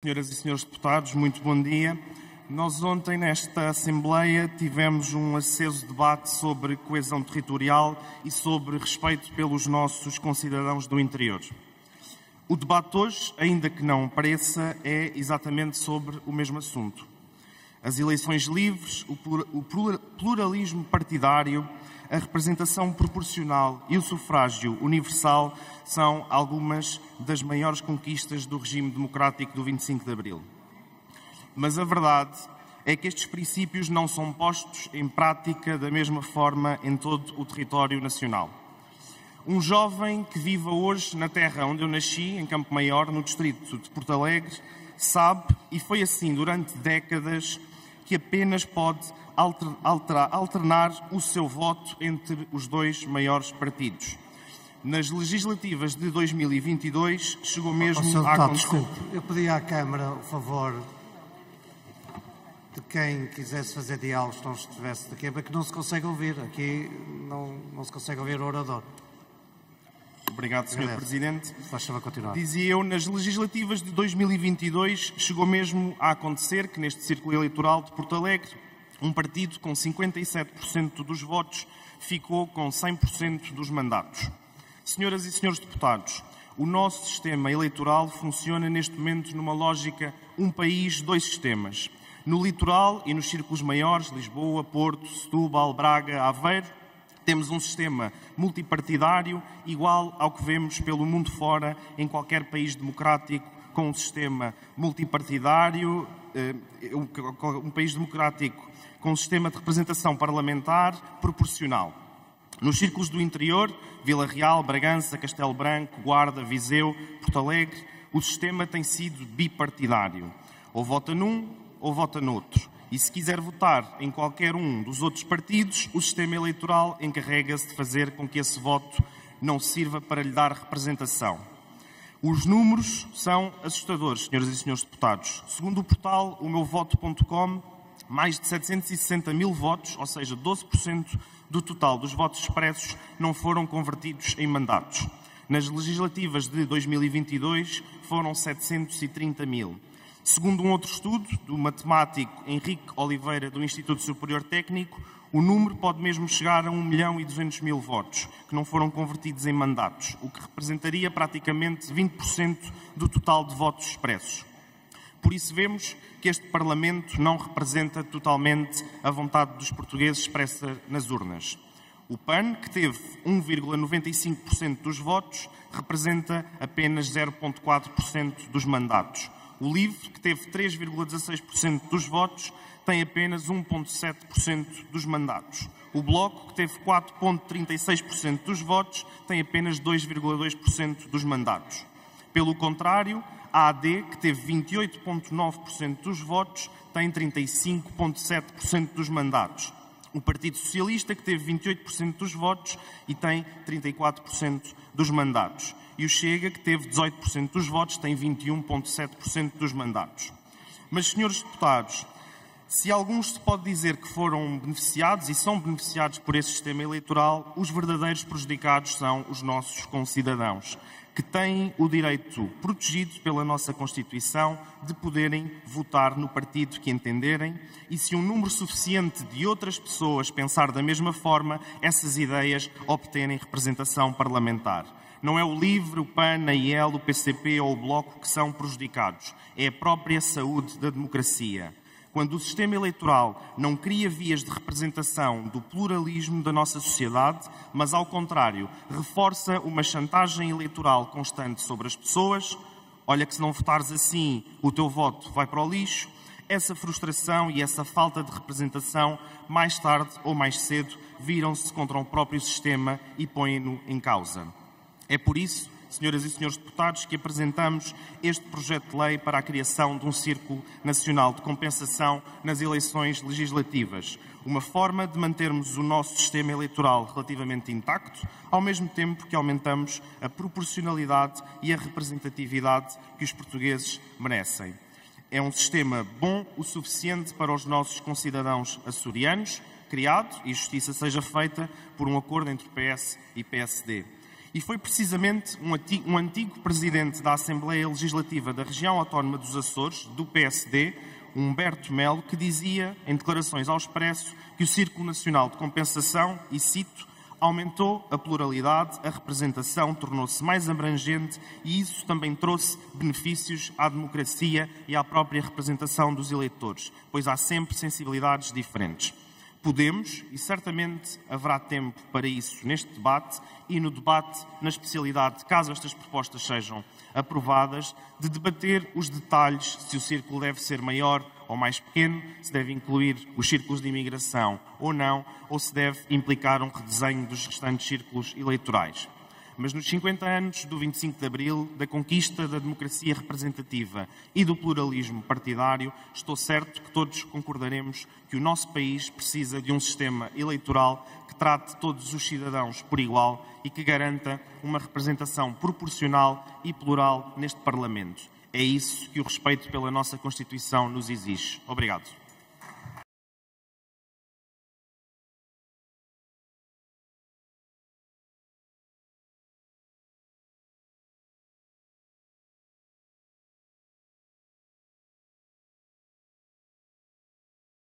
Senhoras e senhores deputados, muito bom dia. Nós ontem, nesta Assembleia, tivemos um aceso debate sobre coesão territorial e sobre respeito pelos nossos concidadãos do interior. O debate hoje, ainda que não pareça, é exatamente sobre o mesmo assunto. As eleições livres, o pluralismo partidário, a representação proporcional e o sufrágio universal são algumas das maiores conquistas do regime democrático do 25 de Abril. Mas a verdade é que estes princípios não são postos em prática da mesma forma em todo o território nacional. Um jovem que viva hoje na terra onde eu nasci, em Campo Maior, no distrito de Porto Alegre, sabe, e foi assim durante décadas, que apenas pode alterar, alternar o seu voto entre os dois maiores partidos. Nas legislativas de 2022 chegou mesmo oh, a acontecer... Desculpe, eu pedi à Câmara o favor de quem quisesse fazer diálogos não estivesse daqui, porque não se consegue ouvir. Aqui não, não se consegue ouvir o orador. Obrigado, Sr. Presidente. Faz favor continuar. Dizia eu, nas legislativas de 2022 chegou mesmo a acontecer que neste círculo eleitoral de Porto Alegre, um partido com 57% dos votos ficou com 100% dos mandatos. Senhoras e senhores deputados, o nosso sistema eleitoral funciona neste momento numa lógica um país, dois sistemas. No litoral e nos círculos maiores, Lisboa, Porto, Setúbal, Braga, Aveiro, temos um sistema multipartidário igual ao que vemos pelo mundo fora em qualquer país democrático com um sistema multipartidário, eh, um país democrático com um sistema de representação parlamentar proporcional. Nos círculos do interior, Vila Real, Bragança, Castelo Branco, Guarda, Viseu, Porto Alegre, o sistema tem sido bipartidário. Ou vota num ou vota noutro. E se quiser votar em qualquer um dos outros partidos, o sistema eleitoral encarrega-se de fazer com que esse voto não sirva para lhe dar representação. Os números são assustadores, senhoras e senhores deputados. Segundo o portal o mais de 760 mil votos, ou seja, 12% do total dos votos expressos, não foram convertidos em mandatos. Nas legislativas de 2022 foram 730 mil. Segundo um outro estudo do matemático Henrique Oliveira, do Instituto Superior Técnico, o número pode mesmo chegar a 1 milhão e 200 mil votos, que não foram convertidos em mandatos, o que representaria praticamente 20% do total de votos expressos. Por isso vemos que este Parlamento não representa totalmente a vontade dos portugueses expressa nas urnas. O PAN, que teve 1,95% dos votos, representa apenas 0,4% dos mandatos. O LIVRE, que teve 3,16% dos votos, tem apenas 1,7% dos mandatos. O Bloco, que teve 4,36% dos votos, tem apenas 2,2% dos mandatos. Pelo contrário, a AD, que teve 28,9% dos votos, tem 35,7% dos mandatos. O Partido Socialista, que teve 28% dos votos e tem 34% dos mandatos e o Chega, que teve 18% dos votos, tem 21,7% dos mandatos. Mas, senhores deputados, se alguns se pode dizer que foram beneficiados e são beneficiados por esse sistema eleitoral, os verdadeiros prejudicados são os nossos concidadãos, que têm o direito protegido pela nossa Constituição de poderem votar no partido que entenderem e, se um número suficiente de outras pessoas pensar da mesma forma, essas ideias obterem representação parlamentar. Não é o LIVRE, o PAN, a IEL, o PCP ou o Bloco que são prejudicados. É a própria saúde da democracia. Quando o sistema eleitoral não cria vias de representação do pluralismo da nossa sociedade, mas, ao contrário, reforça uma chantagem eleitoral constante sobre as pessoas, olha que se não votares assim, o teu voto vai para o lixo, essa frustração e essa falta de representação, mais tarde ou mais cedo, viram-se contra o próprio sistema e põem-no em causa. É por isso, senhoras e senhores deputados, que apresentamos este projeto de lei para a criação de um Círculo Nacional de Compensação nas eleições legislativas. Uma forma de mantermos o nosso sistema eleitoral relativamente intacto, ao mesmo tempo que aumentamos a proporcionalidade e a representatividade que os portugueses merecem. É um sistema bom o suficiente para os nossos concidadãos açorianos, criado e justiça seja feita por um acordo entre PS e PSD E foi precisamente um antigo presidente da Assembleia Legislativa da Região Autónoma dos Açores, do PSD, Humberto Melo, que dizia, em declarações ao Expresso, que o Círculo Nacional de Compensação, e cito, aumentou a pluralidade, a representação tornou-se mais abrangente e isso também trouxe benefícios à democracia e à própria representação dos eleitores, pois há sempre sensibilidades diferentes. Podemos, e certamente haverá tempo para isso neste debate e no debate na especialidade, caso estas propostas sejam aprovadas, de debater os detalhes se o círculo deve ser maior ou mais pequeno, se deve incluir os círculos de imigração ou não, ou se deve implicar um redesenho dos restantes círculos eleitorais. Mas nos 50 anos do 25 de Abril, da conquista da democracia representativa e do pluralismo partidário, estou certo que todos concordaremos que o nosso país precisa de um sistema eleitoral que trate todos os cidadãos por igual e que garanta uma representação proporcional e plural neste Parlamento. É isso que o respeito pela nossa Constituição nos exige. Obrigado.